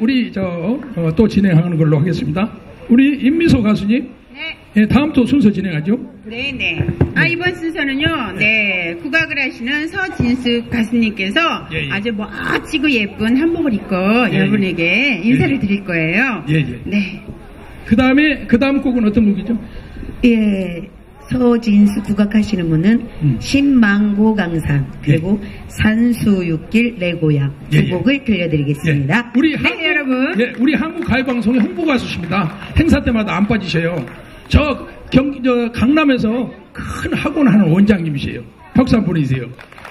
우리 저 또 진행하는 걸로 하겠습니다. 우리 임미소 가수님, 네, 예, 다음 또 순서 진행하죠. 네, 네. 아, 이번 순서는요, 네, 국악을 하시는 서진숙 가수님께서 예, 예. 아주 멋지고 예쁜 한복을 입고 예, 여러분에게 인사를 예. 드릴 거예요. 예, 예. 네. 그 다음에 그 다음 곡은 어떤 곡이죠? 예, 서진수 국악하시는 분은 음. 신망고 강산 그리고 산수육길 내 고향 두 예, 예. 곡을 들려드리겠습니다. 예, 우리 네, 여러분. 예, 우리 한국 가요방송의 홍보 가수십니다. 행사 때마다 안 빠지셔요. 저 경기 저 강남에서 큰 학원 하는 원장님이세요. 박수 한번 보내세요.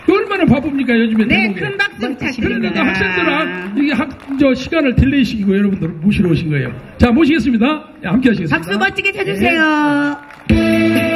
얼마나 바쁩니까 요즘에 네, 대목에. 큰 박수 부탁드립니다. 그러니까 학생들은 이게 학, 저 시간을 delay 시키고 여러분들 모시러 오신 거예요. 자, 모시겠습니다. 예, 함께 하시겠습니다. 박수 멋지게 쳐주세요. 안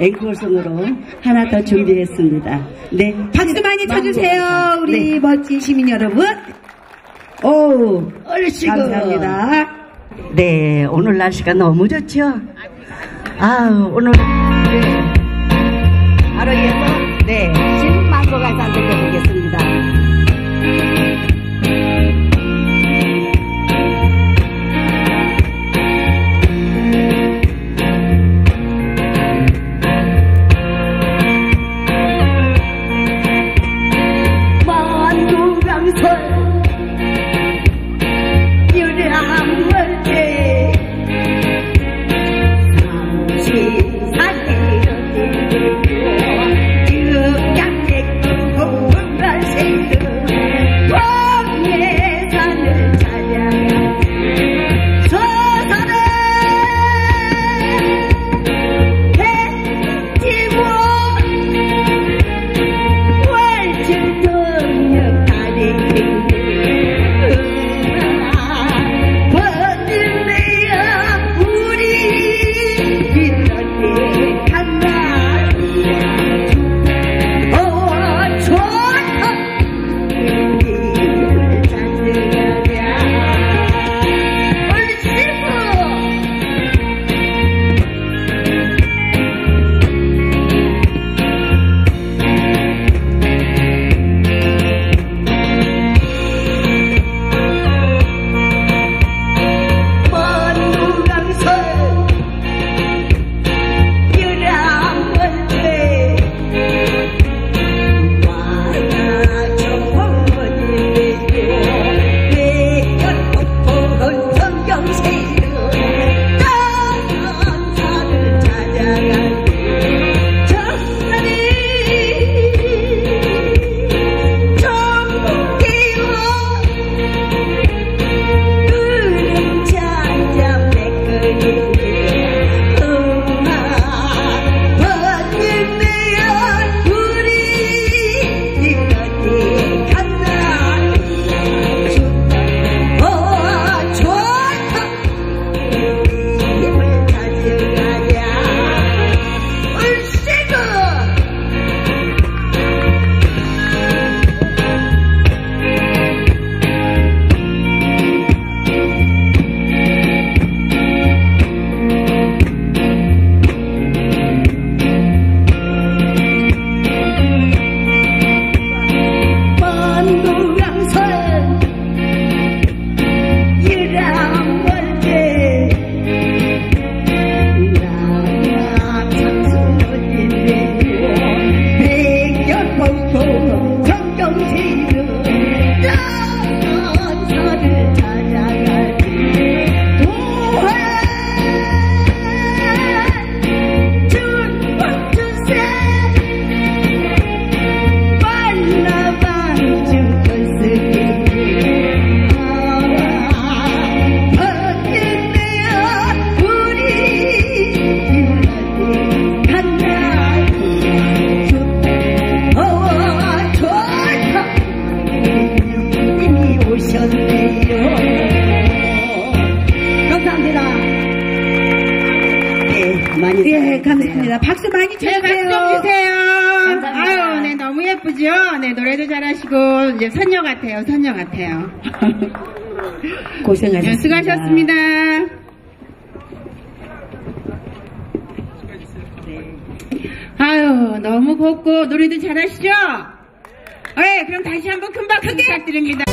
앵콜송으로 하나 더 준비했습니다. 네. 박수 많이 쳐주세요. 우리 네. 멋진 시민 여러분. 오, 얼씨구. 감사합니다. 네, 오늘 날씨가 너무 좋죠? 아, 오늘 네. 바로 이어서 네, 신망고가 잘 들려 많이 예, 감사합니다. 박수 많이 쳐주세요. 네, 박수 주세요. 감사합니다. 아유, 네, 너무 예쁘죠? 네, 노래도 잘하시고, 이제 선녀 같아요, 선녀 같아요. 고생하셨습니다. 네, 수고하셨습니다. 네. 아유, 너무 곱고, 노래도 잘하시죠? 네, 그럼 다시 한번 금방 크게 네. 부탁드립니다.